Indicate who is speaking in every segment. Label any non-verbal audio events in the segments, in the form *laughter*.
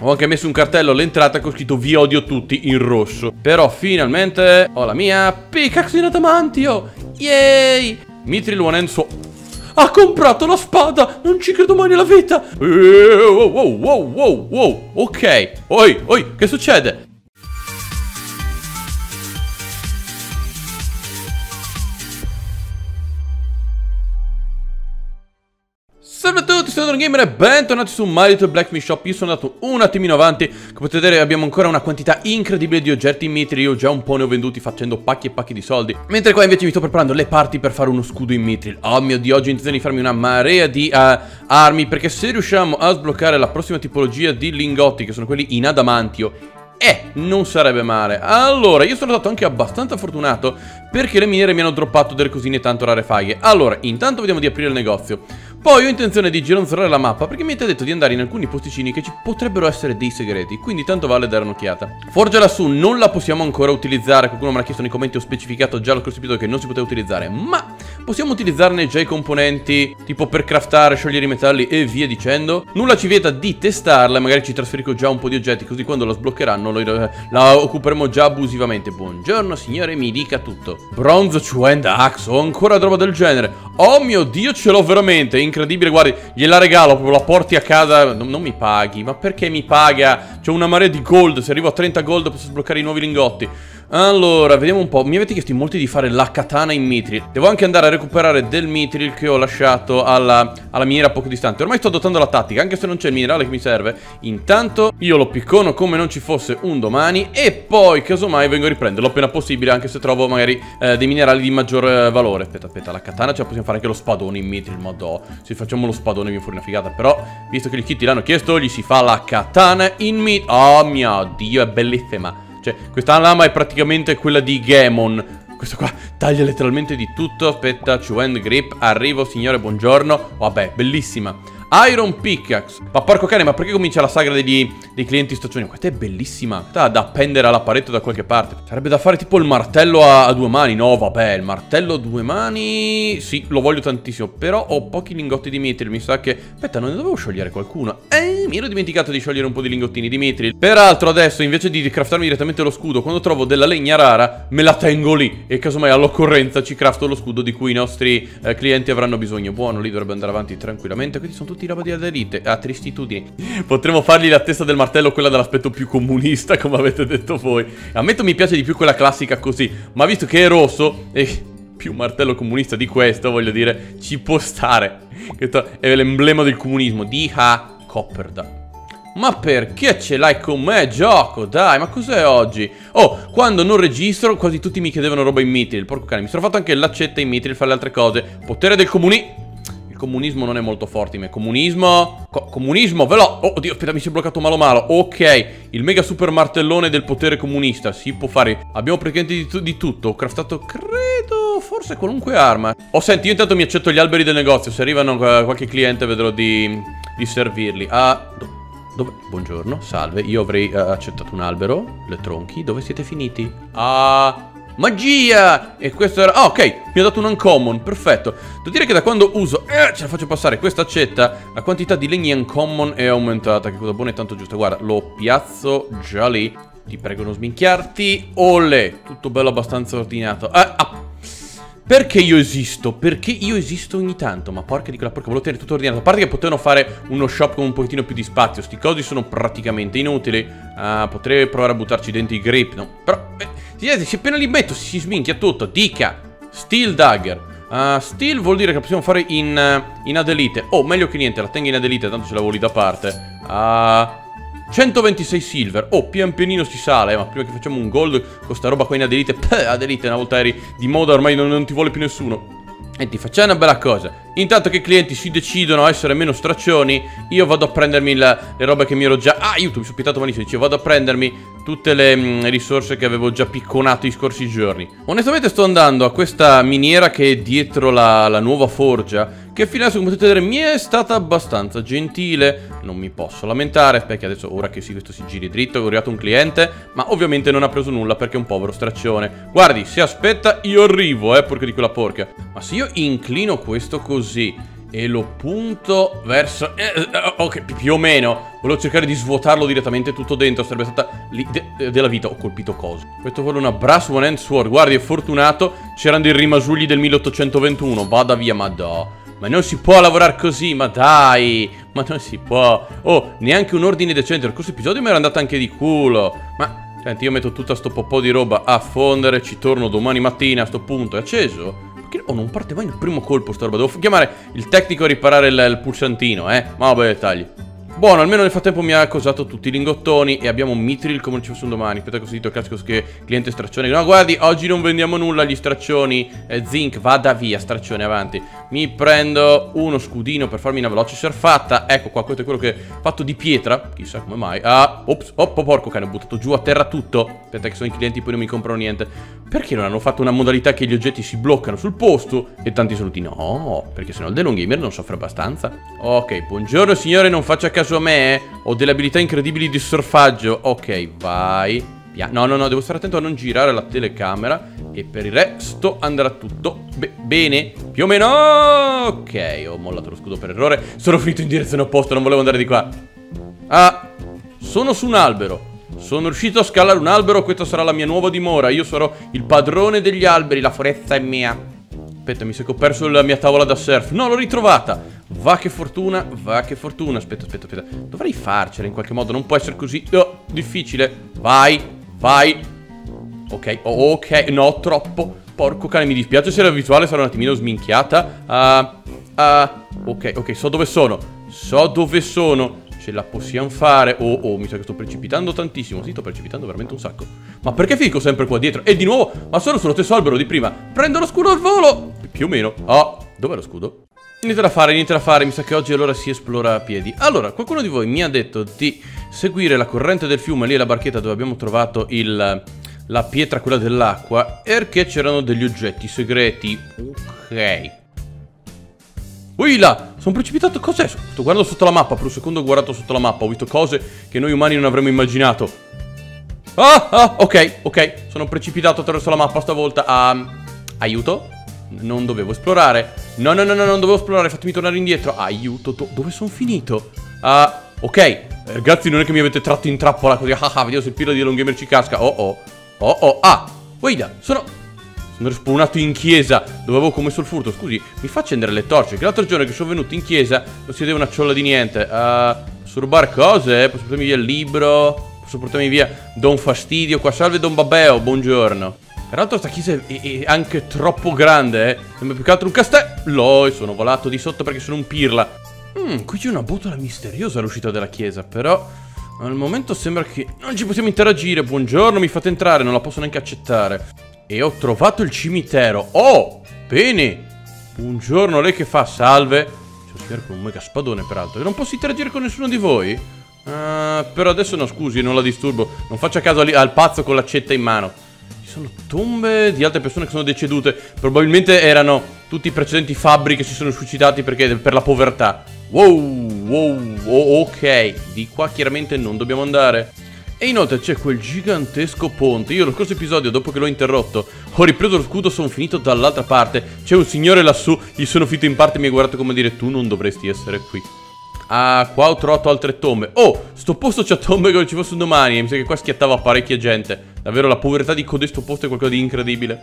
Speaker 1: Ho anche messo un cartello all'entrata con scritto vi odio tutti in rosso. Però finalmente ho la mia pickaxe in adamantio. Yay! Mithril One Hand. Ha comprato la spada! Non ci credo mai nella vita! Wow, wow, wow, wow, wow. Ok. Oi, oi, che succede? Salve a tutti, sono Gamer e bentornati su My Little Black Me Shop. Io sono andato un attimino avanti. Come potete vedere abbiamo ancora una quantità incredibile di oggetti in mitri Io già un po' ne ho venduti facendo pacchi e pacchi di soldi. Mentre qua invece mi sto preparando le parti per fare uno scudo in mithril Oh mio dio, oggi ho intenzione di farmi una marea di uh, armi Perché se riusciamo a sbloccare la prossima tipologia di lingotti Che sono quelli in adamantio eh, non sarebbe male. Allora, io sono stato anche abbastanza fortunato Perché le miniere mi hanno droppato delle cosine tanto rarefaie Allora, intanto vediamo di aprire il negozio poi ho intenzione di gironzolare la mappa perché mi avete detto di andare in alcuni posticini che ci potrebbero essere dei segreti, quindi tanto vale dare un'occhiata. Forgia lassù non la possiamo ancora utilizzare, qualcuno me l'ha chiesto nei commenti, ho specificato già scorso episodio che non si poteva utilizzare, ma possiamo utilizzarne già i componenti, tipo per craftare, sciogliere i metalli e via dicendo. Nulla ci vieta di testarla, magari ci trasferisco già un po' di oggetti, così quando la sbloccheranno la occuperemo già abusivamente. Buongiorno signore, mi dica tutto. Bronze Chewend Axe, ho ancora roba del genere. Oh mio dio, ce l'ho veramente, incredibile, guardi, gliela regalo, proprio la porti a casa, non, non mi paghi, ma perché mi paga? C'ho una marea di gold, se arrivo a 30 gold posso sbloccare i nuovi lingotti. Allora, vediamo un po'. Mi avete chiesto in molti di fare la katana in mithril. Devo anche andare a recuperare del mithril che ho lasciato alla, alla miniera poco distante. Ormai sto adottando la tattica, anche se non c'è il minerale che mi serve. Intanto io lo piccono come non ci fosse un domani e poi casomai vengo a riprenderlo appena possibile, anche se trovo magari eh, dei minerali di maggior eh, valore. Aspetta, aspetta, la katana ce la possiamo fare anche lo spadone in mithril, ma do. Se facciamo lo spadone viene fuori una figata. Però, visto che gli kitty l'hanno chiesto, gli si fa la katana in mithril. Oh mio Dio, è bellissima. Cioè, questa lama è praticamente quella di Gamon. Questa qua taglia letteralmente di tutto. Aspetta, Chewend Grip. Arrivo, signore, buongiorno. Vabbè, bellissima. Iron Pickaxe Ma porco cane, ma perché comincia la sagra degli, dei clienti stagioni? Questa è bellissima Questa da appendere alla parete da qualche parte Sarebbe da fare tipo il martello a, a, due mani No, vabbè, il martello a due mani Sì, lo voglio tantissimo Però ho pochi lingotti di mithril Mi sa che... Aspetta, non ne dovevo sciogliere qualcuno Eh, mi ero dimenticato di sciogliere un po' di lingottini di mithril Peraltro adesso, invece di craftarmi direttamente lo scudo Quando trovo della legna rara, me la tengo lì E casomai all'occorrenza ci crafto lo scudo di cui i nostri eh, clienti avranno bisogno Buono, lì dovrebbe andare avanti tranquillamente Questi sono tutti roba di aderite. Ah, tristitudini. Potremmo fargli la testa del martello, quella dall'aspetto più comunista, come avete detto voi. Ammetto mi piace di più quella classica così. Ma visto che è rosso, e più martello comunista di questo, voglio dire, ci può stare. Questo è l'emblema del comunismo. Diha Copperda. Ma perché ce l'hai con me, gioco? Dai, ma cos'è oggi? Oh, quando non registro, quasi tutti mi chiedevano roba in Mithril. Porco cane, mi sono fatto anche l'accetta in Mithril, fare le altre cose. Potere del comunismo comunismo non è molto forte in me. Comunismo... Co comunismo, ve l'ho... Oh, oddio, aspetta, mi si è bloccato malo malo. Ok, il mega super martellone del potere comunista. Si può fare... Abbiamo praticamente di, di tutto. Ho craftato, credo, forse qualunque arma. Oh, senti, io intanto mi accetto gli alberi del negozio. Se arrivano uh, qualche cliente vedrò di, di servirli. Ah... Do dove? Buongiorno, salve. Io avrei uh, accettato un albero. Le tronchi. Dove siete finiti? Ah... Magia! E questo era... Ah, ok, mi ha dato un uncommon, perfetto. Devo dire che da quando uso... Eh, ce la faccio passare questa accetta, la quantità di legni uncommon è aumentata. Che cosa buona e tanto giusta. Guarda, lo piazzo già lì. Ti prego non sminchiarti. Olè, tutto bello abbastanza ordinato. Ah, ah. Perché io esisto? Perché io esisto ogni tanto? Ma porca di quella porca, volevo tenere tutto ordinato. A parte che potevano fare uno shop con un pochettino più di spazio. Sti cosi sono praticamente inutili. Ah, potrei provare a buttarci dentro i grip, no? Però... Eh, Vedete, se appena li metto si sminchia tutto. Dica. Steel Dagger. Uh, steel vuol dire che possiamo fare in, uh, in Adelite. Oh, meglio che niente, la tengo in Adelite, tanto ce l'avevo lì da parte. Uh, 126 silver. Oh, pian pianino si sale, ma prima che facciamo un gold con sta roba qua in Adelite. *laughs* Peh, Adelite, una volta eri di moda, ormai non, non ti vuole più nessuno. Senti, facciamo una bella cosa. Intanto che i clienti si decidono a essere meno straccioni, io vado a prendermi la, le robe che mi ero già... Ah, aiuto, mi sono pittato malissimo. Dicevo, vado a prendermi tutte le mh, mm, risorse che avevo già picconato i scorsi giorni. Onestamente sto andando a questa miniera che è dietro la, la nuova forgia che fino adesso come potete vedere mi è stata abbastanza gentile, non mi posso lamentare, perché adesso ora che sì questo si giri dritto, è arrivato un cliente, ma ovviamente non ha preso nulla perché è un povero straccione. Guardi, se aspetta io arrivo, eh, porca di quella porca. Ma se io inclino questo così e lo punto verso... Eh, eh, ok, più o meno. Volevo cercare di svuotarlo direttamente tutto dentro. Sarebbe stata lì de della vita. Ho colpito cosa? Questo vuole una Brass One Hand Sword. Guardi, è fortunato. C'erano dei rimasugli del 1821. Vada via, ma no. Ma non si può lavorare così, ma dai. Ma non si può. Oh, neanche un ordine decente. Questo episodio mi era andato anche di culo. Ma... Senti, io metto tutta sto po' di roba a fondere. Ci torno domani mattina a sto punto. È acceso? Perché oh, non parte mai il primo colpo sta roba? Devo chiamare il tecnico a riparare il, il pulsantino, eh? Ma vabbè, dettagli. Buono, almeno nel frattempo mi ha accusato tutti i lingottoni e abbiamo un mitril come non ci fosse un domani. Aspetta così il classico cliente straccione. No, guardi, oggi non vendiamo nulla gli straccioni. Eh, zinc, vada via, straccione, avanti. Mi prendo uno scudino per farmi una veloce surfata. Ecco qua, questo è quello che ho fatto di pietra. Chissà come mai. Ah, ops, oppo, porco cane, ho buttato giù a terra tutto. Aspetta che sono i clienti, poi non mi comprano niente. Perché non hanno fatto una modalità che gli oggetti si bloccano sul posto? E tanti saluti. No, perché sennò il Delon Gamer non soffre abbastanza. Ok, buongiorno signore, non faccia caso caso a me ho delle abilità incredibili di surfaggio Ok, vai. No, no, no, devo stare attento a non girare la telecamera E per il resto andrà tutto be bene Più o meno. Ok, ho mollato lo scudo per errore. Sono finito in direzione opposta, non volevo andare di qua. Ah, sono su un albero. Sono riuscito a scalare un albero, questa sarà la mia nuova dimora. Io sarò il padrone degli alberi, la foresta è mia Aspetta, mi sa che ho perso la mia tavola da surf No, l'ho ritrovata Va che fortuna, va che fortuna. Aspetta, aspetta, aspetta. Dovrei farcela in qualche modo. Non può essere così oh, difficile. Vai, vai. Ok, oh, ok. No, troppo. Porco cane, mi dispiace se la visuale sarà un attimino sminchiata. Uh, uh, ok, ok, so dove sono. So dove sono. Ce la possiamo fare. Oh, oh, mi sa che sto precipitando tantissimo. Sì, sto precipitando veramente un sacco. Ma perché fico sempre qua dietro? E di nuovo, ma sono sullo stesso albero di prima. Prendo lo scudo al volo. Più o meno. Oh, dov'è lo scudo? Niente da fare, niente da fare, mi sa che oggi allora si esplora a piedi Allora, qualcuno di voi mi ha detto di seguire la corrente del fiume Lì è la barchetta dove abbiamo trovato il, la pietra, quella dell'acqua Perché c'erano degli oggetti segreti Ok Ui là, sono precipitato, cos'è? Sto guardando sotto la mappa, per un secondo ho guardato sotto la mappa Ho visto cose che noi umani non avremmo immaginato Ah, ah, ok, ok Sono precipitato attraverso la mappa stavolta um, Aiuto? Non dovevo esplorare. No, no, no, no, non dovevo esplorare Fatemi tornare indietro. Aiuto, do dove sono finito? Uh, ok. Eh, Ragazzi, non è che mi avete tratto in trappola così. *laughs* Ah, ah, vediamo se il pilo di Longgamer ci casca. Oh, oh. Oh, oh. Ah Guida, sono... Sono respawnato in chiesa. Dove avevo commesso il furto Scusi, mi fa accendere le torce. Che l'altro giorno che sono venuto in chiesa Non si vedeva una ciolla di niente. Uh, Posso rubare cose? Posso portarmi via il libro? Posso portarmi via Don Fastidio? Qua salve Don Babeo, buongiorno Peraltro sta chiesa è, è, anche troppo grande, eh. Sembra più che altro un castello. E sono volato di sotto perché sono un pirla. Hmm, qui c'è una botola misteriosa all'uscita della chiesa, però... Al momento sembra che non ci possiamo interagire. Buongiorno, mi fate entrare, non la posso neanche accettare. E ho trovato il cimitero. Oh, bene. Buongiorno, lei che fa? Salve. C'è un signore con un mega spadone, peraltro. E non posso interagire con nessuno di voi? Uh, però adesso no, scusi, non la disturbo. Non faccia caso al pazzo con l'accetta in mano sono tombe di altre persone che sono decedute. Probabilmente erano tutti i precedenti fabbri che si sono suicidati perché per la povertà. Wow, wow, oh, ok. Di qua chiaramente non dobbiamo andare. E inoltre c'è quel gigantesco ponte. Io lo scorso episodio, dopo che l'ho interrotto, ho ripreso lo scudo, sono finito dall'altra parte. C'è un signore lassù, gli sono finito in parte e mi ha guardato come dire tu non dovresti essere qui. Ah, qua ho trovato altre tombe. Oh, sto posto c'ha tombe che non ci fosse un domani. Mi sa che qua schiattava parecchia gente. Davvero la povertà di codesto posto è qualcosa di incredibile.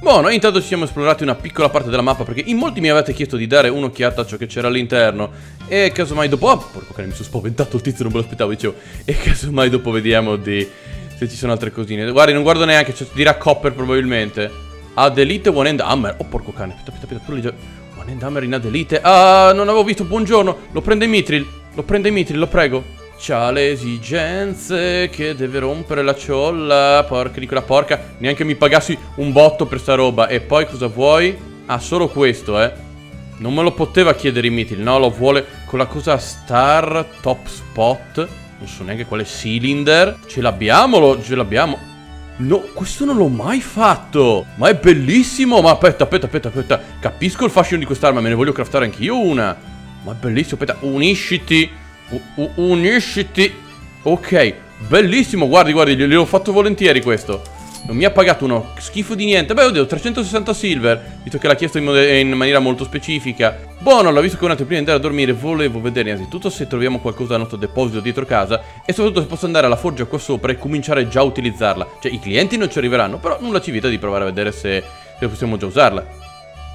Speaker 1: Buono, noi intanto ci siamo esplorati una piccola parte della mappa perché in molti mi avete chiesto di dare un'occhiata a ciò che c'era all'interno. E casomai dopo... Oh, porco cane, mi sono spaventato il tizio, non me lo aspettavo, dicevo E *laughs* casomai dopo vediamo di... se ci sono altre cosine. Guardi, non guardo neanche, cioè, dirà Copper probabilmente. Adelite One End Hammer. Oh, porco cane, aspetta, aspetta, aspetta, li già... One End Hammer in Adelite? Ah, non avevo visto, buongiorno. Lo prende Mitril, lo prende Mitril, lo prego C'ha le esigenze che deve rompere la ciolla Porca di quella porca. Neanche mi pagassi un botto per sta roba. E poi cosa vuoi? Ah, solo questo, eh. Non me lo poteva chiedere in Mitil No, lo vuole con la cosa Star Top Spot. Non so neanche quale Cylinder. Ce l'abbiamo, ce l'abbiamo. No, questo non l'ho mai fatto. Ma è bellissimo. Ma aspetta, aspetta, aspetta, aspetta. Capisco il fascino di quest'arma Me ne voglio craftare anch'io una. Ma è bellissimo, aspetta Unisciti unisciti Ok, bellissimo, guardi, guardi, gliel'ho fatto volentieri questo non mi ha pagato uno schifo di niente. Beh, oddio, 360 silver, visto che l'ha chiesto in, in, maniera molto specifica. Buono, l'ho visto che un attimo prima di andare a dormire volevo vedere innanzitutto se troviamo qualcosa al nostro deposito dietro casa e soprattutto se posso andare alla forgia qua sopra e cominciare già a utilizzarla. Cioè, i clienti non ci arriveranno, però nulla ci vieta di provare a vedere se, se possiamo già usarla.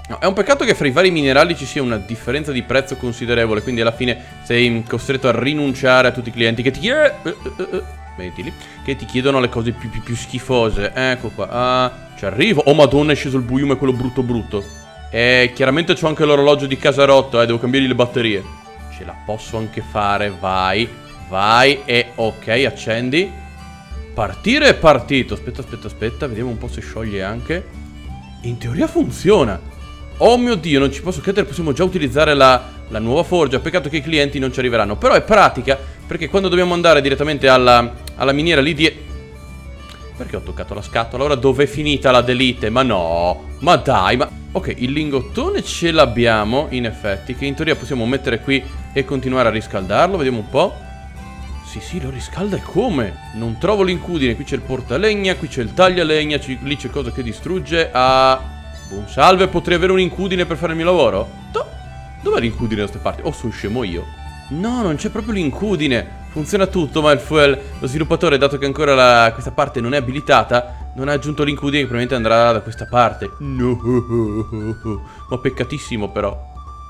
Speaker 1: No, è un peccato che fra i vari minerali ci sia una differenza di prezzo considerevole, quindi alla fine sei costretto a rinunciare a tutti i clienti che ti chiedono... Uh, uh, uh, mettili, che ti chiedono le cose più, più, più schifose. Ecco qua. Ah, ci arrivo. Oh madonna, è sceso il è quello brutto brutto. E chiaramente c'ho anche l'orologio di casa rotto, eh, devo cambiargli le batterie. Ce la posso anche fare, vai. Vai e ok, accendi. Partire è partito. Aspetta, aspetta, aspetta, vediamo un po' se scioglie anche. In teoria funziona. Oh mio Dio, non ci posso credere, possiamo già utilizzare la, la nuova forgia. Peccato che i clienti non ci arriveranno. Però è pratica, perché quando dobbiamo andare direttamente alla, alla miniera lì di... Perché ho toccato la scatola? Ora dov'è finita la delite? Ma no, ma dai, ma... Ok, il lingottone ce l'abbiamo, in effetti, che in teoria possiamo mettere qui e continuare a riscaldarlo. Vediamo un po'. Sì, sì, lo riscalda e come? Non trovo l'incudine, qui c'è il portalegna, qui c'è il taglialegna, lì c'è cosa che distrugge. Ah... Buon salve, potrei avere un'incudine per fare il mio lavoro? Do Dov'è l'incudine da queste parti? Oh, sono scemo io. No, non c'è proprio l'incudine. Funziona tutto, ma il fuel, lo sviluppatore, dato che ancora la, questa parte non è abilitata, non ha aggiunto l'incudine che probabilmente andrà da questa parte. No, ma peccatissimo però.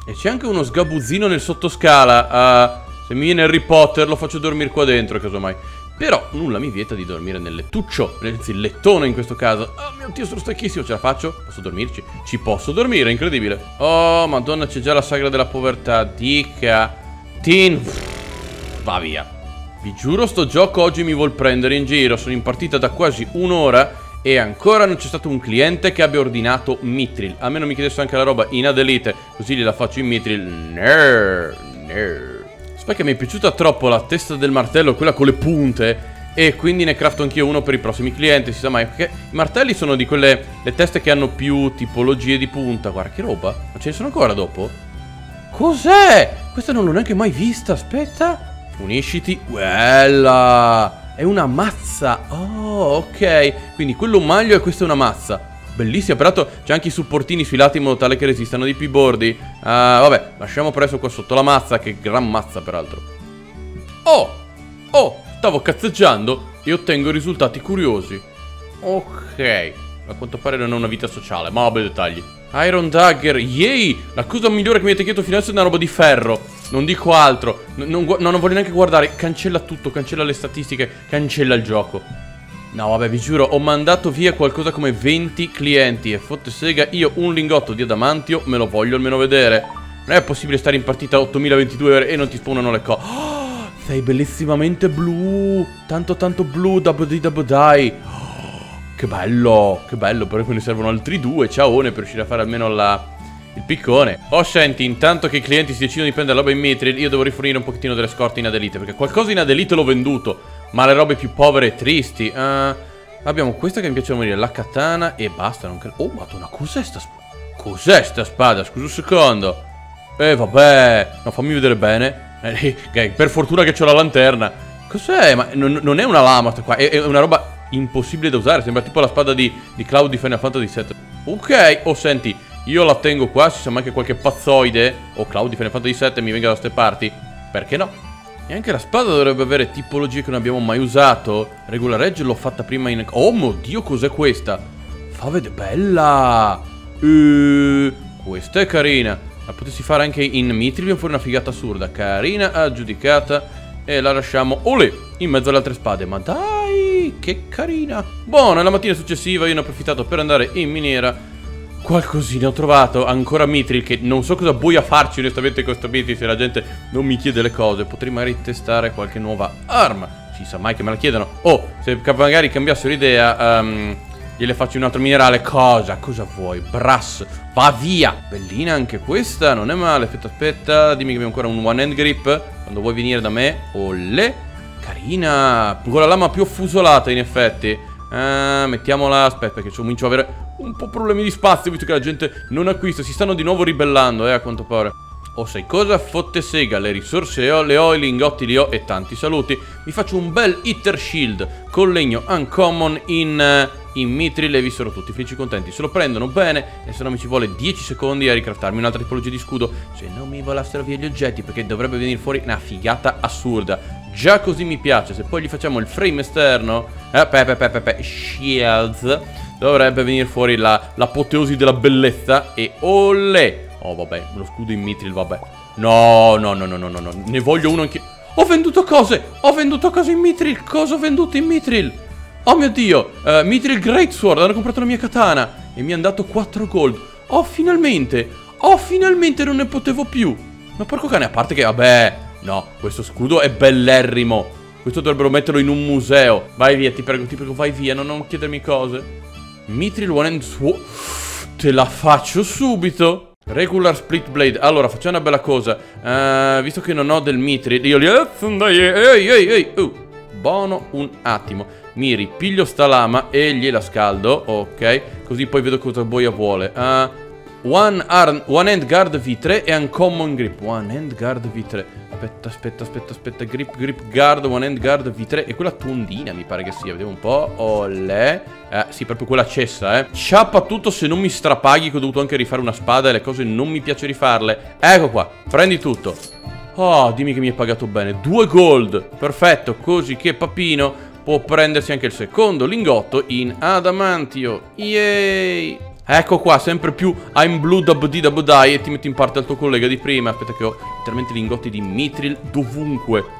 Speaker 1: E c'è anche uno sgabuzzino nel sottoscala. Uh, se mi viene Harry Potter lo faccio dormire qua dentro, casomai. Però nulla mi vieta di dormire nel lettuccio, anzi il lettone in questo caso. Oh mio Dio, sono stanchissimo, ce la faccio? Posso dormirci? Ci posso dormire, incredibile. Oh, madonna, c'è già la sagra della povertà. Dica. Tin. Va via. Vi giuro, sto gioco oggi mi vuol prendere in giro. Sono in partita da quasi un'ora e ancora non c'è stato un cliente che abbia ordinato Mitril. A me non mi chiedesse anche la roba in Adelite, così gliela faccio in Mitril. Ner, ner. Perché mi è piaciuta troppo la testa del martello, quella con le punte. E quindi ne crafto anch'io uno per i prossimi clienti, si sa mai. Perché i martelli sono di quelle le teste che hanno più tipologie di punta. Guarda che roba. Ma ce ne sono ancora dopo? Cos'è? Questa non l'ho neanche mai vista, aspetta. Unisciti. Bella! È una mazza. Oh, ok. Quindi quello è un maglio e questa è una mazza. Bellissima, peraltro c'è anche i supportini sui lati in modo tale che resistano di più i bordi. Uh, vabbè, lasciamo presto qua sotto la mazza, che gran mazza peraltro. Oh! Oh! Stavo cazzeggiando e ottengo risultati curiosi. Ok. A quanto pare non ha una vita sociale, ma vabbè dettagli. Iron Dagger, yay! La cosa migliore che mi avete chiesto fino adesso è una roba di ferro. Non dico altro. N non, non voglio neanche guardare. Cancella tutto, cancella le statistiche, cancella il gioco. No vabbè vi giuro ho mandato via qualcosa come 20 clienti E fotte sega io un lingotto di adamantio me lo voglio almeno vedere. Non è possibile stare in partita 8022 ore e non ti spawnano le cose oh, Sei bellissimamente blu. Tanto tanto blu da dai oh, Che bello Che bello. Però me ne servono altri due Ciaone per riuscire a fare almeno la, il piccone. Oh senti intanto che i clienti si decidono di prendere roba in Mithril Io devo rifornire un pochettino delle scorte in Adelite Perché qualcosa in Adelite l'ho venduto ma le robe più povere e tristi. Uh, abbiamo questa che mi piace morire, la katana e basta. Non credo. Oh, madonna, cos'è sta spada? Cos'è sta spada? Scusa un secondo. Eh, vabbè. No, fammi vedere bene. Eh, *laughs* okay, per fortuna che ho la lanterna. Cos'è? Ma non, non, è una lama qua. È, è, una roba impossibile da usare. Sembra tipo la spada di, di Cloud di Final Fantasy VII. Ok. Oh, senti. Io la tengo qua. Sa mai che qualche pazzoide o Cloud di Final Fantasy VII mi venga da queste parti. Perché no? E anche la spada dovrebbe avere tipologie che non abbiamo mai usato. Regular Edge l'ho fatta prima in... Oh mio Dio, cos'è questa? Fa vedere... Bella! Uh, questa è carina. La potessi fare anche in Mithril, viene fuori una figata assurda. Carina, aggiudicata. E la lasciamo... Olè! In mezzo alle altre spade. Ma dai, che carina! Buona, la mattina successiva io ne ho approfittato per andare in miniera Qualcosina ho trovato, ancora Mithril che non so cosa voglio farci onestamente con questo Mithril se la gente non mi chiede le cose Potrei magari testare qualche nuova arma, si sa mai che me la chiedono Oh, se magari cambiassero idea, um, gliele faccio un altro minerale. Cosa? Cosa vuoi? Brass, va via! Bellina anche questa, non è male, aspetta aspetta Dimmi che abbiamo ancora un one hand grip. Quando vuoi venire da me, olle. Carina, con la lama più affusolata in effetti. Uh, mettiamola, aspetta perché comincio ad avere un po' problemi di spazio visto che la gente non acquista Si stanno di nuovo ribellando eh a quanto pare O sai cosa? Fotte sega, le risorse ho, le ho, i lingotti li ho e tanti saluti. Mi faccio un bel hitter shield con legno uncommon in... Uh, in Mithril e vissero tutti felici e contenti. Se lo prendono bene e se no mi ci vuole 10 secondi a ricraftarmi un'altra tipologia di scudo. Se non mi volassero via gli oggetti perché dovrebbe venire fuori una figata assurda. Già così mi piace. Se poi gli facciamo il frame esterno, eh, pepe pepe pepe, shields, dovrebbe venire fuori l'apoteosi la, della bellezza e olè. Oh vabbè, lo scudo in Mithril, vabbè. No, no, no, no, no, no, no. Ne voglio uno anche... Ho venduto cose! Ho venduto cose in Mithril! Cosa ho venduto in Mithril? Oh mio dio, uh, Mithril Greatsword, hanno comprato la mia katana e mi hanno dato 4 gold. Oh, finalmente, oh, finalmente non ne potevo più. Ma porco cane, a parte che, vabbè, no, questo scudo è bellerrimo. Questo dovrebbero metterlo in un museo. Vai via, ti prego, ti prego, vai via, non, non chiedermi cose. Mithril One Hand Sword, te la faccio subito. Regular Split Blade, allora facciamo una bella cosa uh, Visto che non ho del Mithril Io li... Ehi, ehi, ehi, uh, Buono un attimo mi ripiglio sta lama e gliela scaldo, ok? Così poi vedo cosa Boia vuole. Uh, One, arm, one Hand Guard V3 e Uncommon Grip. One Hand Guard V3. Aspetta, aspetta, aspetta, aspetta. Grip, Grip Guard, One Hand Guard V3. E quella tondina mi pare che sia. Vediamo un po'. Olè. Eh, sì, proprio quella cessa, eh. Ciappa tutto se non mi strapaghi che ho dovuto anche rifare una spada e le cose non mi piace rifarle. Ecco qua. Prendi tutto. Oh, dimmi che mi hai pagato bene. Due gold. Perfetto. Così che papino può prendersi anche il secondo lingotto in adamantio. Yay! Ecco qua, sempre più I'm blue dub di dub die e ti metti in parte al tuo collega di prima. Aspetta che ho letteralmente lingotti di mitril dovunque.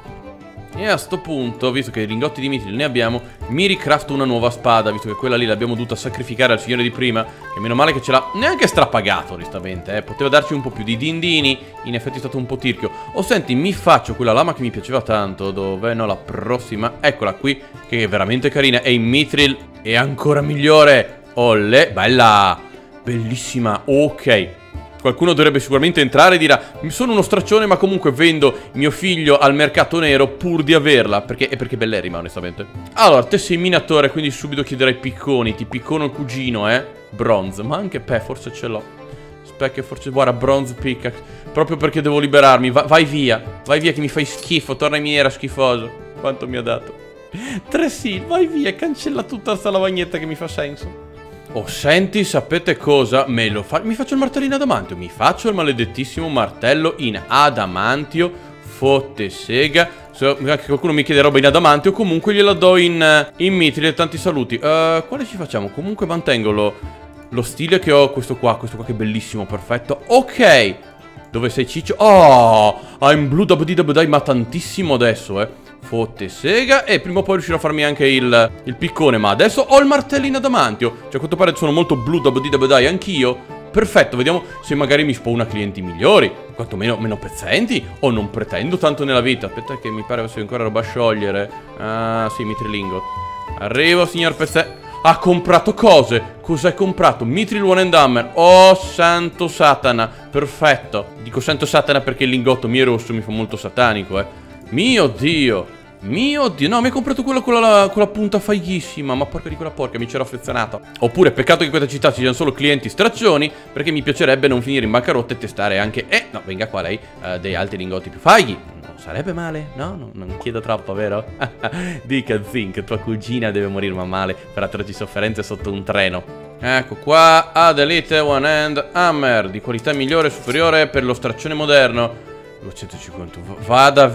Speaker 1: E a sto punto, visto che i lingotti di mithril ne abbiamo, mi ricrafto una nuova spada, visto che quella lì l'abbiamo dovuta sacrificare al signore di prima, che meno male che ce l'ha neanche strapagato, onestamente, eh. Poteva darci un po' più di dindini, in effetti è stato un po' tirchio. O senti, mi faccio quella lama che mi piaceva tanto, dove no, la prossima, eccola qui, che è veramente carina, e in mithril è ancora migliore. Olle, bella, bellissima, ok. Qualcuno dovrebbe sicuramente entrare e dirà Sono uno straccione ma comunque vendo mio figlio al mercato nero pur di averla. Perché è perché bellerima onestamente. Allora, te sei minatore quindi subito chiederai picconi. Ti piccono il cugino, eh? Bronze, ma anche Pe, forse ce l'ho. Specchio, forse, guarda, bronze pickaxe Proprio perché devo liberarmi, Va vai via. Vai via che mi fai schifo, torna in miniera schifoso. Quanto mi ha dato. *laughs* Tre sì, vai via, cancella tutta sta lavagnetta che mi fa senso Oh, senti, sapete cosa? Me lo fa... Mi faccio il martello in adamantio. Mi faccio il maledettissimo martello in adamantio. Fotte sega. Se qualcuno mi chiede roba in adamantio, comunque gliela do in, uh, in mitrile. Tanti saluti. Uh, quale ci facciamo? Comunque mantengo lo, lo stile che ho. Questo qua, questo qua che è bellissimo, perfetto. Ok. Dove sei ciccio? Oh, I'm blue dai, ma tantissimo adesso, eh. Fotte sega E prima o poi riuscirò a farmi anche il, il piccone Ma adesso ho il martello in adamantio Cioè a quanto pare sono molto blu da dai anch'io. Perfetto, vediamo se magari mi spawna clienti migliori Quantomeno meno pezzenti O non pretendo tanto nella vita. Aspetta che mi pare sia ancora roba a sciogliere. Ah, sì, Mitrilingot Arrivo, signor pezzente ha comprato cose. Cos'hai comprato? Mithril One and Hammer. Oh santo satana. Perfetto. Dico santo satana perché il lingotto mi è rosso Mi fa molto satanico eh. Mio Dio mio Dio, no, mi hai comprato quello con la, con la punta faighissima Ma porca di quella porca, mi c'ero affezionato Oppure, peccato che in questa città ci siano solo clienti straccioni Perché mi piacerebbe non finire in bancarotta e testare anche Eh, no, venga qua lei, uh, dei altri lingotti più faighi Non sarebbe male, no? Non, non chiedo troppo, vero? *laughs* Dica Zink, tua cugina deve morire ma male Per atroci sofferenze sotto un treno Ecco qua, Adelite One Hand Hammer Di qualità migliore e superiore per lo straccione moderno 250 Vada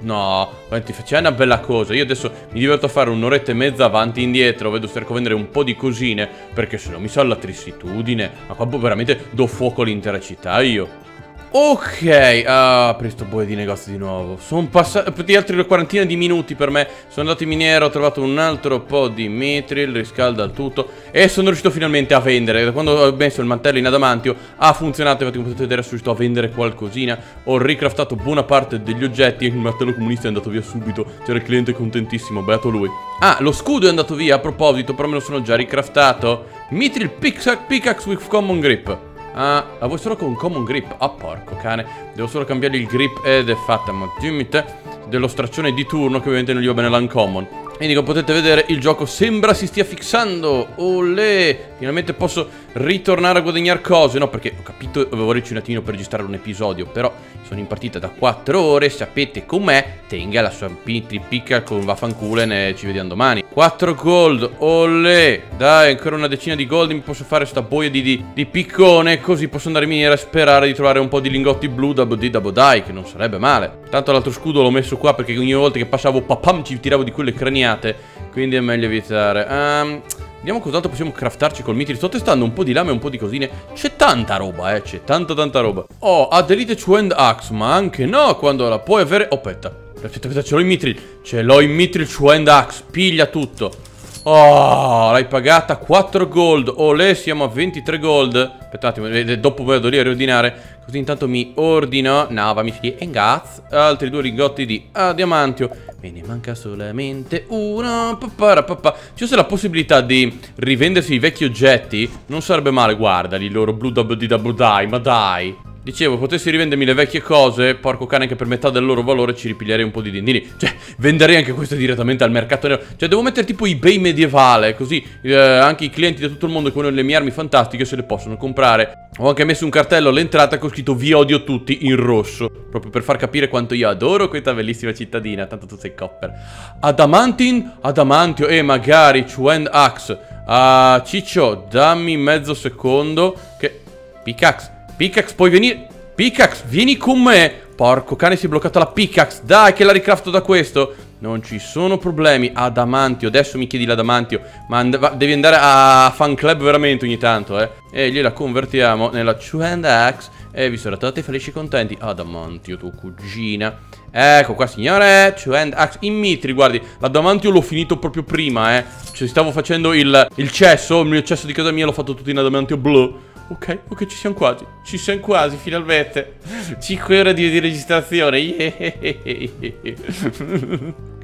Speaker 1: No Senti facciamo una bella cosa. Io adesso mi diverto a fare un'oretta e mezza avanti e indietro Vedo cerco a vendere un po' di cosine Perché se no mi sa la tristitudine Ma qua veramente do fuoco all'intera città io Ok, ah, apri sto boia di negozio di nuovo. Sono passati altri una quarantina di minuti per me. Sono andato in miniera, ho trovato un altro po' di mitril Riscalda il tutto E sono riuscito finalmente a vendere. Da quando ho messo il mantello in adamantio Ha funzionato, infatti come potete vedere sono riuscito a vendere qualcosina. Ho ricraftato buona parte degli oggetti E il martello comunista è andato via subito. C'era il cliente contentissimo, beato lui. Ah, lo scudo è andato via a proposito Però me lo sono già ricraftato. Mitril Pickaxe with Common Grip Ah, la solo con common grip? Ah, porco cane. Devo solo cambiare il grip ed è fatta. Ma dimmi te dello straccione di turno che ovviamente non gli va bene l'uncommon. Quindi come potete vedere il gioco sembra si stia fissando Olè! Finalmente posso ritornare a guadagnare cose. No perché ho capito avevo vorrei un attimino per registrare un episodio Però sono in partita da 4 ore Sapete com'è Tenga la sua picca con vaffanculen e ci vediamo domani. 4 gold Olè! Dai ancora una decina di gold Mi posso fare sta boia di, di, di piccone Così posso andare in miniera e sperare di trovare un po' di lingotti blu Da di da bodai Che non sarebbe male. Tanto l'altro scudo l'ho messo qua Perché ogni volta che passavo papam ci tiravo di quelle craniate segnate Quindi è meglio evitare. Um, Vediamo cos'altro possiamo craftarci col mitri. Sto testando un po' di lame e un po' di cosine. C'è tanta roba eh, c'è tanta tanta roba. Oh, aderite Chwend Axe Ma anche no, quando la puoi avere. Oh, aspetta Aspetta, aspetta, ce l'ho in mitri? Ce l'ho in mitri Chwend Axe Piglia tutto Oh, l'hai pagata 4 gold. Olè, siamo a 23 gold. Aspettate, dopo vado lì a riordinare. Così intanto mi ordino. Nava, mitri e Engaz. Altri due lingotti di ah, diamantio. Me ne manca solamente uno. Ci fosse la possibilità di rivendersi i vecchi oggetti Non sarebbe male, guardali, loro blue double double die, ma dai Dicevo, potessi rivendermi le vecchie cose, porco cane che per metà del loro valore ci ripiglierei un po' di dindini. Cioè, venderei anche questo direttamente al mercato nero. Cioè, devo mettere tipo eBay medievale, così eh, anche i clienti da tutto il mondo vogliono le mie armi fantastiche se le possono comprare. Ho anche messo un cartello all'entrata con scritto vi odio tutti in rosso. Proprio per far capire quanto io adoro questa bellissima cittadina. Tanto tu sei copper. Adamantin? Adamantio. E eh, magari Chuen Axe. Ah, Ciccio, dammi mezzo secondo. Che... Pickaxe. Pickaxe, puoi venire... Pickaxe, vieni con me. Porco cane, si è bloccata la pickaxe. Dai, che la ricrafto da questo. Non ci sono problemi. Adamantio, adesso mi chiedi l'adamantio. Ma and devi andare a fan club veramente ogni tanto, eh. E gliela convertiamo nella Chuand Axe. E vi sarete tutti felici e contenti. Adamantio, tua cugina. Ecco qua, signore. Chuand Axe. In mitri, guardi. L'adamantio l'ho finito proprio prima, eh. Cioè, stavo facendo il, il cesso. Il mio cesso di casa mia l'ho fatto tutto in adamantio blu. Ok, ok, ci siamo quasi. Ci siamo quasi, finalmente. 5 ore di, di registrazione. Yeah.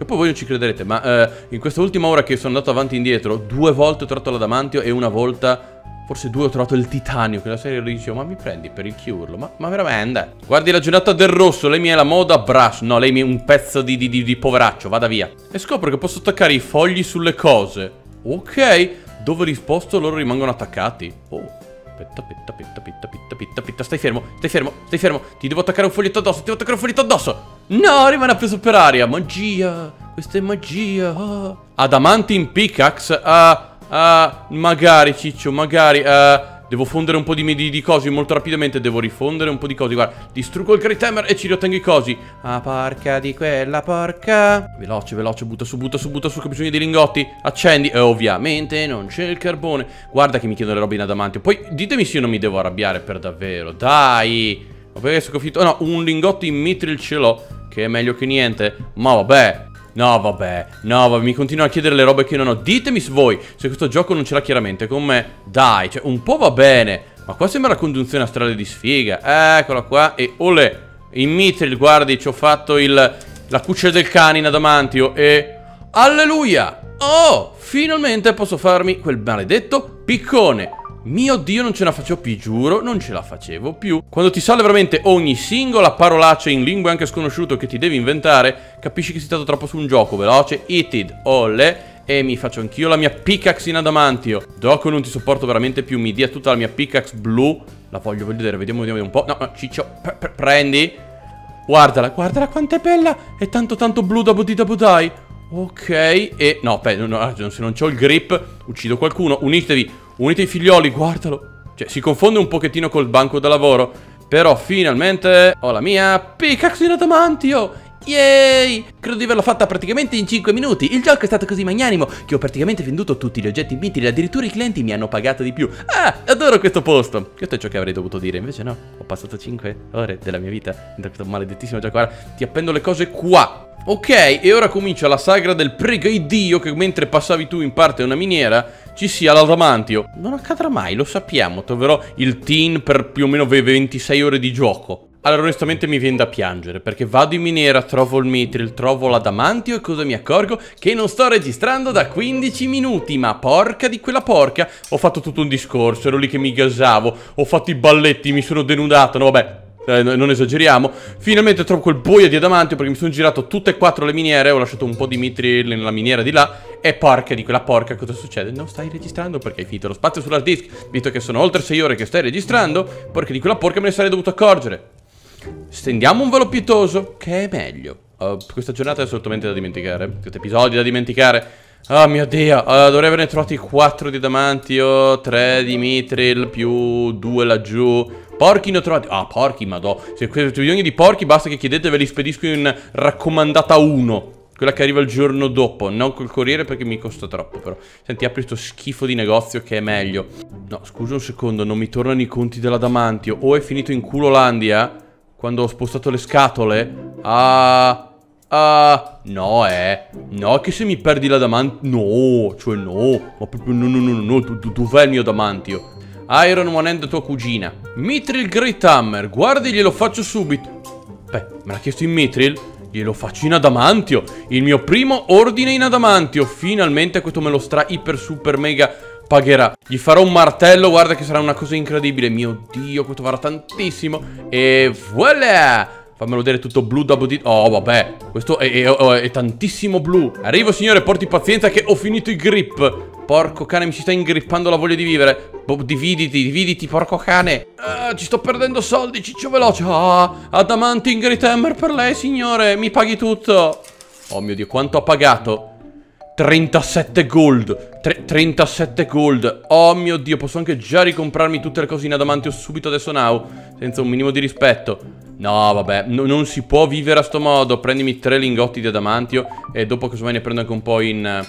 Speaker 1: Che poi voi non ci crederete, ma eh, in questa ultima ora che sono andato avanti e indietro, due volte ho trovato l'adamantio e una volta, forse due ho trovato il titanio, che la serie lo dicevo, ma mi prendi per il chiurlo? Ma, ma veramente? Guardi la giornata del rosso, lei mi è la moda brush, no, lei mi è un pezzo di, di, di, di poveraccio, vada via. E scopro che posso attaccare i fogli sulle cose. Ok, dove risposto loro rimangono attaccati. Oh. Aspetta, aspetta, aspetta, aspetta, aspetta, aspetta, aspetta, stai fermo, stai fermo, stai fermo. Ti devo attaccare un foglietto addosso, ti devo attaccare un foglietto addosso. No, rimane appeso per aria. Magia, questa è magia. Oh. Adamantin pickaxe, ah, ah, magari, ciccio, magari, ah... Devo fondere un po' di, di, di cosi molto rapidamente Devo rifondere un po' di cosi. Guarda, distruggo il Great Hammer e ci riottengo i cosi. Ah, porca di quella porca. Veloce, veloce, butta su, butta su, butta su Che ho bisogno di lingotti. Accendi E ovviamente non c'è il carbone. Guarda che mi chiedono le robe in adamantio Poi ditemi se io non mi devo arrabbiare per davvero Dai. Ma perché sono finito? No, un lingotto in mitril ce l'ho Che è meglio che niente. Ma vabbè No, vabbè, no, vabbè, mi continuano a chiedere le robe che non ho. Ditemi voi se questo gioco non ce l'ha chiaramente con me. Dai, cioè, un po' va bene. Ma qua sembra la congiunzione astrale di sfiga. Eccola qua. E ole, in Mithril, guardi, ci ho fatto il... La cuccia del cane in adamantio e... Alleluia! Oh, finalmente posso farmi quel maledetto piccone. Mio Dio, non ce la facevo più, giuro, non ce la facevo più. Quando ti sale veramente ogni singola parolaccia in lingue anche sconosciuto che ti devi inventare, capisci che sei stato troppo su un gioco veloce. Eated, olle, e mi faccio anch'io la mia pickaxe in adamantio. Doco non ti sopporto veramente più, mi dia tutta la mia pickaxe blu. La voglio vedere, vediamo, vediamo un po'. No, no, ciccio, prendi. Guardala, guardala quanto è bella. È tanto tanto blu da budì da budai. Ok, e... No, beh, no, no, se non c'ho il grip, uccido qualcuno. Unitevi Unite i figlioli, guardalo. Cioè, si confonde un pochettino col banco da lavoro. Però finalmente ho la mia pickaxe in adamantio. Yay! Credo di averla fatta praticamente in 5 minuti. Il gioco è stato così magnanimo che ho praticamente venduto tutti gli oggetti inutili. Addirittura i clienti mi hanno pagato di più. Ah, adoro questo posto. Questo è ciò che avrei dovuto dire. Invece no, ho passato 5 ore della mia vita in questo maledettissimo gioco. Guarda, ti appendo le cose qua. Ok, e ora comincia la sagra del prega Dio che mentre passavi tu in parte una miniera ci sia l'adamantio. Non accadrà mai, lo sappiamo, troverò il teen per più o meno 26 ore di gioco. Allora onestamente mi viene da piangere perché vado in miniera, trovo il mitril, trovo l'adamantio e cosa mi accorgo? Che non sto registrando da 15 minuti, ma porca di quella porca Ho fatto tutto un discorso, ero lì che mi gasavo, ho fatto i balletti, mi sono denudato, no vabbè eh, non esageriamo. Finalmente trovo quel boia di adamantio perché mi sono girato tutte e quattro le miniere, ho lasciato un po' di mitri nella miniera di là e porca di quella porca cosa succede? Non stai registrando perché hai finito lo spazio sull'hard disk, visto che sono oltre 6 ore che stai registrando, porca di quella porca me ne sarei dovuto accorgere. Stendiamo un velo pietoso, che è meglio. Uh, questa giornata è assolutamente da dimenticare, questo episodio da dimenticare. Oh mio dio, uh, dovrei averne trovati 4 di adamantio, 3 di mitril, più 2 laggiù. Porchi ne ho trovati... Ah, porchi, madò. Se avete bisogno di porchi basta che chiedete ve li spedisco in raccomandata 1. Quella che arriva il giorno dopo, non col corriere perché mi costa troppo però. Senti, apri sto schifo di negozio che è meglio. No, scusa un secondo, non mi tornano i conti dell'adamantio. O è finito in culo Landia, quando ho spostato le scatole. Ah... Ah... No, eh. No, che se mi perdi l'adamantio... No, cioè no. Ma proprio no, no, no, no, no. Dov'è il mio adamantio? Iron One Hand tua cugina. Mithril Great Hammer. Guardi, glielo faccio subito. Beh, me l'ha chiesto in Mithril? Glielo faccio in adamantio. Il mio primo ordine in adamantio. Finalmente questo me lo stra iper super mega pagherà. Gli farò un martello, guarda che sarà una cosa incredibile. Mio Dio, questo varrà tantissimo. E voilà! Fammelo vedere tutto blu double D. Oh, vabbè. Questo è, è, è, tantissimo blu. Arrivo, signore, porti pazienza che ho finito i grip. Porco cane, mi si sta ingrippando la voglia di vivere. Boh, dividiti, dividiti, porco cane. Ah, ci sto perdendo soldi, ciccio veloce. Ah, adamanti in Hammer per lei, signore. Mi paghi tutto. Oh mio Dio, quanto ha pagato? 37 gold. Tre 37 gold. Oh mio Dio, posso anche già ricomprarmi tutte le cose in adamantio subito adesso now. Senza un minimo di rispetto. No, vabbè, no, non si può vivere a sto modo. Prendimi tre lingotti di adamantio e dopo casomai ne prendo anche un po' in...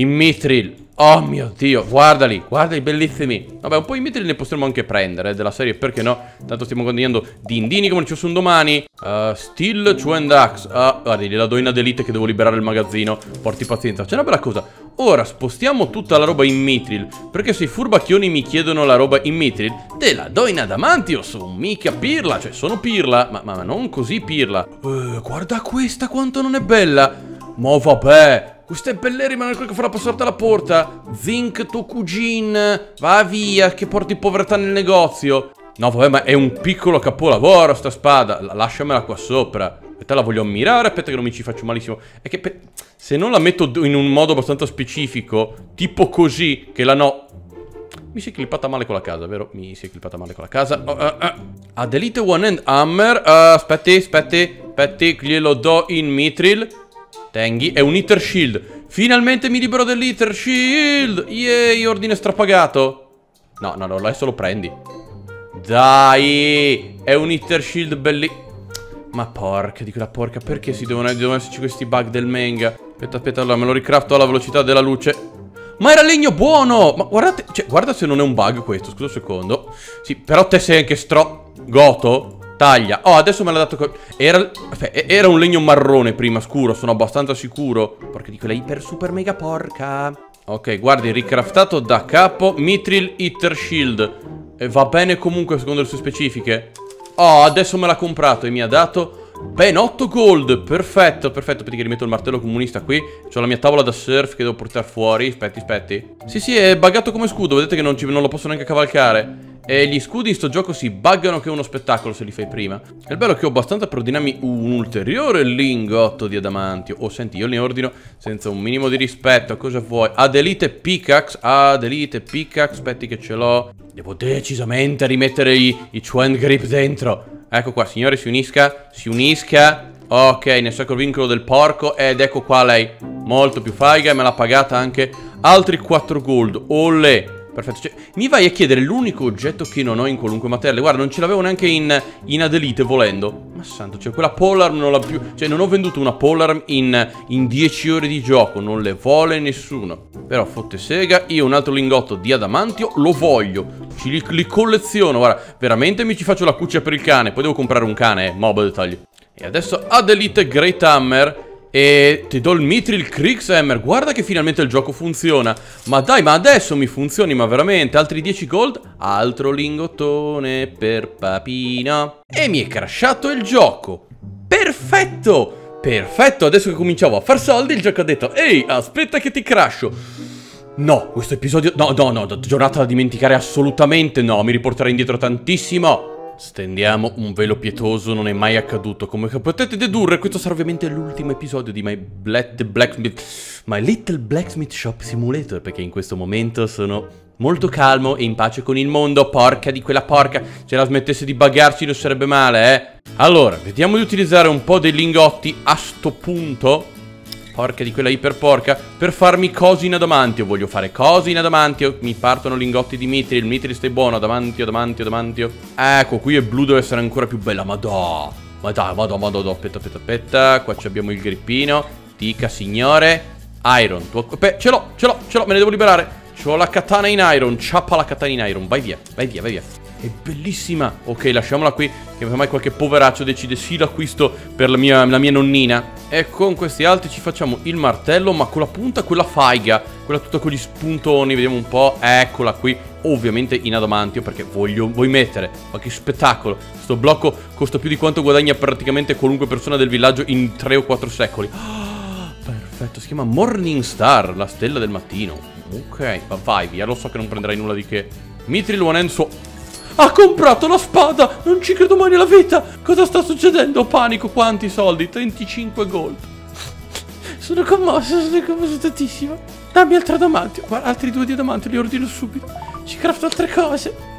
Speaker 1: In mithril. Oh mio Dio, guardali, guardali, bellissimi. Vabbè, un po' i mitri ne potremmo anche prendere, della serie, perché no? Tanto stiamo guadagnando dindini come ci sono domani. Uh, Steel Chuendax. Uh, ah, guardi, la do in Adelite che devo liberare il magazzino. Porti pazienza. C'è una bella cosa. Ora spostiamo tutta la roba in Mithril, perché se i furbacchioni mi chiedono la roba in Mithril, te la do in Adamantio, sono mica pirla, cioè sono pirla, ma, ma, ma non così pirla. Uh, guarda questa quanto non è bella. Ma vabbè, queste belle rimangono quello che farà passare la porta. Zinc Tokujin. Va via, che porti povertà nel negozio. No, vabbè, ma è un piccolo capolavoro sta spada. L lasciamela qua sopra. Aspetta, la voglio ammirare. Aspetta che non mi ci faccio malissimo. È che se non la metto in un modo abbastanza specifico, tipo così, che la no... Mi si è clippata male con la casa, vero? Mi si è clippata male con la casa. Oh, uh, uh. Adelite One Hand Hammer. Uh, aspetti, aspetti, aspetti. Glielo do in Mithril. Tenghi, è un Hitter Shield. Finalmente mi libero dell'Hitter Shield. Yay, ordine strapagato. No, no, no, adesso lo prendi. Dai, è un Hitter Shield bellissimo. Ma porca di quella porca, perché si devono, devono esserci questi bug del manga? Aspetta, aspetta, allora me lo ricrafto alla velocità della luce. Ma era legno buono! Ma guardate, cioè, guarda se non è un bug questo, scusa un secondo. Sì, però te sei anche stro... Goto? Taglia. Oh, adesso me l'ha dato... Era... era un legno marrone prima, scuro, sono abbastanza sicuro. Porca di quella iper super mega porca. Ok, guardi, ricraftato da capo Mithril Hitter Shield. E va bene comunque secondo le sue specifiche. Oh, adesso me l'ha comprato e mi ha dato Ben 8 gold, perfetto, perfetto che rimetto il martello comunista qui C'ho la mia tavola da surf che devo portare fuori Aspetti, aspetti Sì, sì, è buggato come scudo Vedete che non, ci, non lo posso neanche cavalcare e gli scudi in sto gioco si buggano che è uno spettacolo se li fai prima. È bello che ho abbastanza per ordinarmi un ulteriore lingotto di adamantio. Oh, senti, io ne ordino senza un minimo di rispetto. Cosa vuoi? Adelite Pickaxe. Adelite Pickaxe. Aspetti che ce l'ho. Devo decisamente rimettere i, i Chuan Grip dentro. Ecco qua, signore, si unisca, si unisca. Ok, ne so il vincolo del porco ed ecco qua lei. Molto più faiga me l'ha pagata anche altri 4 gold. Olle. Perfetto, cioè, mi vai a chiedere l'unico oggetto che non ho in qualunque materiale Guarda, non ce l'avevo neanche in, in Adelite volendo Ma santo, cioè quella Polarm non l'ha più Cioè non ho venduto una Polarm in, in 10 ore di gioco Non le vuole nessuno. Però fotte sega, io un altro lingotto di adamantio lo voglio Ci li, li colleziono, guarda Veramente mi ci faccio la cuccia per il cane Poi devo comprare un cane, eh, mob dettaglio. E adesso Adelite Great Hammer e ti do il Mithril Kriegshammer Guarda che finalmente il gioco funziona. Ma dai, ma adesso mi funzioni, ma veramente? Altri 10 gold? Altro lingottone per Papina. E mi è crashato il gioco. Perfetto! Perfetto, adesso che cominciavo a far soldi Il gioco ha detto Ehi, aspetta che ti crasho. No, questo episodio... No, no, no, giornata da dimenticare assolutamente no Mi riporterà indietro tantissimo Stendiamo un velo pietoso, non è mai accaduto. Come potete dedurre, questo sarà ovviamente l'ultimo episodio di My, Black, Blacksmith, My Little Blacksmith Shop Simulator, perché in questo momento sono molto calmo e in pace con il mondo. Porca di quella porca, se la smettesse di buggarci non sarebbe male, eh. Allora, vediamo di utilizzare un po' dei lingotti a sto punto porca di quella iperporca, per farmi cosi in adamantio. Voglio fare cosi in adamantio. Mi partono lingotti di mitri. Il mitri stai buono. Adamantio, adamantio, adamantio. Ecco, qui il blu deve essere ancora più bella. Ma dai, ma dai, ma dai. Aspetta, aspetta, aspetta. Qua abbiamo il grippino. Dica, signore. Iron. Tuo... Beh, ce l'ho, ce l'ho, ce l'ho. Me ne devo liberare. C'ho la katana in iron. Ciappa la katana in iron. Vai via, vai via, vai via. È bellissima. Ok, lasciamola qui, che mai qualche poveraccio decide sì l'acquisto per la mia, la mia nonnina. E con questi altri ci facciamo il martello, ma con la punta quella faiga, quella tutta con gli spuntoni, vediamo un po'. Eccola qui, ovviamente in adamantio, perché voglio, vuoi mettere. Ma che spettacolo. Sto blocco costa più di quanto guadagna praticamente qualunque persona del villaggio in 3 o 4 secoli. *gasps* Perfetto, si chiama Morning Star, la stella del mattino. Ok, ma vai via, lo so che non prenderai nulla di che. Mithril Wanenso ha comprato la spada! Non ci credo mai nella vita! Cosa sta succedendo? Panico, quanti soldi? 35 gold. Sono commosso, sono commosso tantissimo. Dammi altro adamantio. Guarda, altri due di adamantio li ordino subito. Ci crafto altre cose.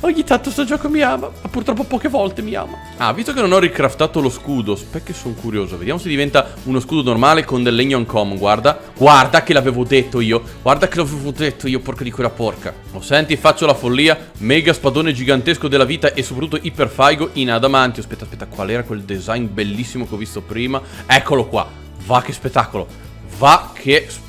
Speaker 1: Ogni tanto sto gioco mi ama, ma purtroppo poche volte mi ama. Ah, visto che non ho ricraftato lo scudo, che sono curioso. Vediamo se diventa uno scudo normale con del legno uncom, guarda. Guarda che l'avevo detto io. Guarda che l'avevo detto io, porca di quella porca. Lo senti, faccio la follia. Mega spadone gigantesco della vita e soprattutto iperfaigo in adamantio. Aspetta, aspetta, qual era quel design bellissimo che ho visto prima? Eccolo qua. Va che spettacolo. Va che spettacolo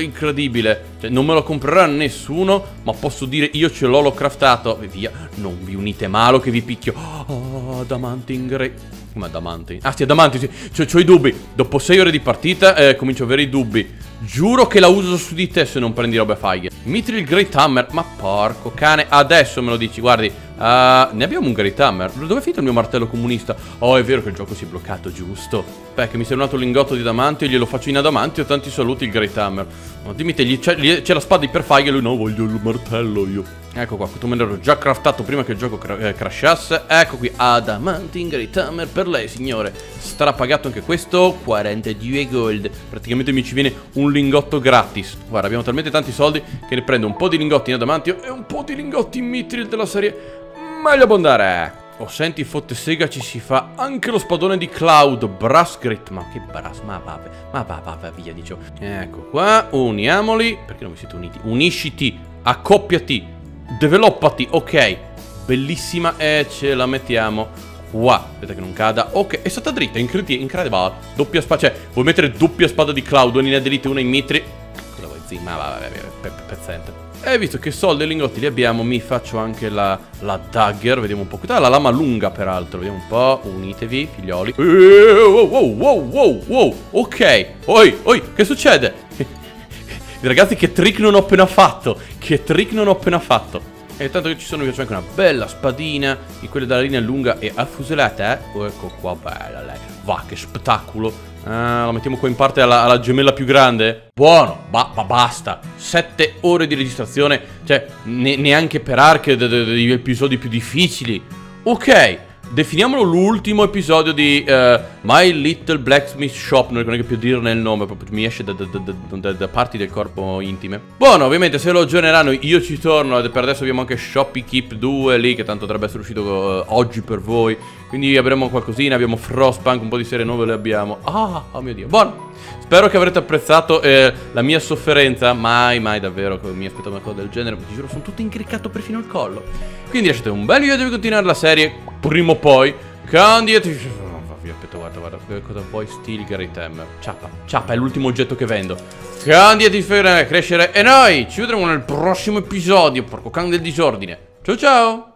Speaker 1: incredibile. Cioè non me lo comprerà nessuno Ma posso dire io ce l'ho, l'ho craftato. E via, non vi unite malo che vi picchio. Oh, Adamantin Grey Come Adamantin? Ah sì, Adamantin, sì. Cioè, ho i dubbi. Dopo 6 ore di partita eh, comincio a avere i dubbi. Giuro che la uso su di te se non prendi robe faghe Mithril Great Hammer? Ma porco cane Adesso me lo dici, guardi. Uh, Ne abbiamo un Great Hammer? Dove è finito il mio martello comunista? Oh, è vero che il gioco si è bloccato, giusto. Beh, che mi sei un lingotto di adamantio glielo faccio in adamantio Tanti saluti il Great Hammer Ma dimmi te, c'è la spada iperfaghe e lui no, voglio il martello io. Ecco qua, questo me l'ero già craftato prima che il gioco cra eh, crashasse. Ecco qui, Adamantin Great Hammer per lei signore. Strapagato anche questo, 42 gold. Praticamente mi ci viene un lingotto gratis. Guarda, abbiamo talmente tanti soldi che ne prendo un po' di lingotti in adamantio E un po' di lingotti in mithril della serie. Meglio abbondare Oh, senti, fotte sega ci si fa anche lo spadone di Cloud, Brass Grit. Ma che brass, ma va, ma va, va, va via, dicevo. Ecco qua, uniamoli. Perché non vi siete uniti? Unisciti, accoppiati, developpati, ok. Bellissima e ce la mettiamo qua. Aspetta che non cada. Ok, è stata dritta, incredibile, incredibile. Doppia spada, cioè, vuoi mettere doppia spada di Cloud, una in Adelite, una in Mitri. Cosa vuoi, zi? Ma va, va, va, va, pezzente. E visto che soldi e lingotti li abbiamo, mi faccio anche la, la dagger. Vediamo un po'. Qui la lama lunga, peraltro. Vediamo un po'. Unitevi, figlioli. Wow, wow, wow, wow, wow. Ok. Oi, oi, che succede? *laughs* Ragazzi, che trick non ho appena fatto. Che trick non ho appena fatto. E tanto che ci sono, mi faccio anche una bella spadina di quelle dalla linea lunga e affuselata, eh? Oh, ecco qua, bella lei. Va, che spettacolo. Ah, la mettiamo qua in parte alla, alla gemella più grande? Buono, ba, ba basta. Sette ore di registrazione, cioè ne, neanche per arche degli episodi più difficili. Ok, Definiamolo l'ultimo episodio di uh, My Little Blacksmith Shop Non ricordo più dirne il nome Proprio mi esce da, da, da, da, parti del corpo intime. Buono, ovviamente se lo aggiorneranno io ci torno Per adesso abbiamo anche Shoppy Keep 2 lì Che tanto dovrebbe essere uscito uh, oggi per voi. Quindi avremo qualcosina Abbiamo Frostpunk, un po' di serie nuove le abbiamo. Ah, oh mio Dio Buono Spero che avrete apprezzato eh, la mia sofferenza. Mai, mai davvero che mi aspettavo una cosa del genere. Ti giuro, sono tutto incriccato perfino il collo. Quindi lasciate un bel video di continuare la serie prima o poi. Candidati Aspetta guarda guarda Cosa vuoi Stilgar Hammer Ciappa Ciappa è l'ultimo oggetto che vendo. Candidati per crescere E noi ci vedremo nel prossimo episodio Porco can del disordine. Ciao ciao